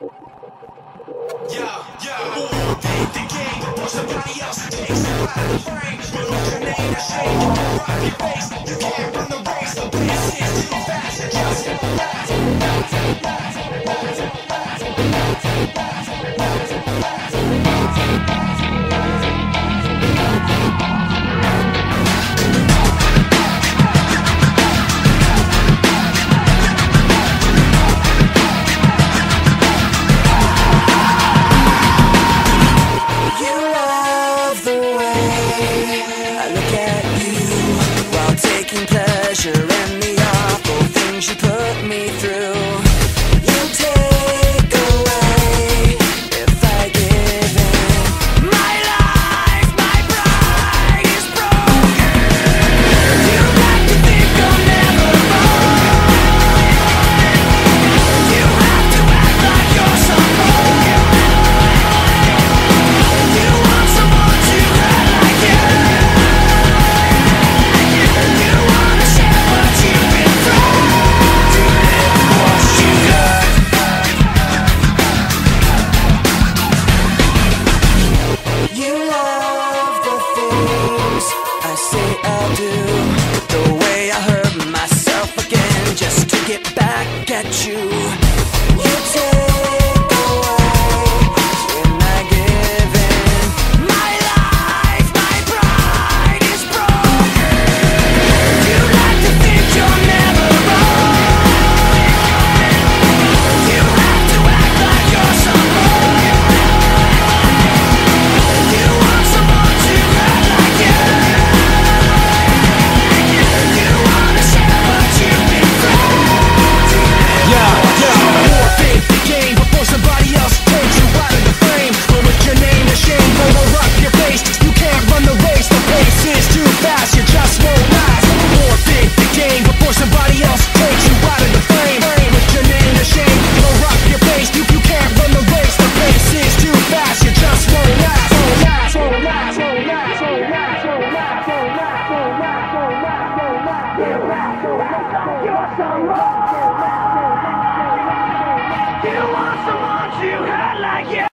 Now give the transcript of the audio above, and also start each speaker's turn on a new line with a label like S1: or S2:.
S1: Yeah, yeah, boy, beat the game, but somebody else takes it by the frame. But who can name the shame? You can rock your face, you can't run the race. The pace is too fast, just
S2: relax, relax, relax. you.
S1: You want someone to hurt like you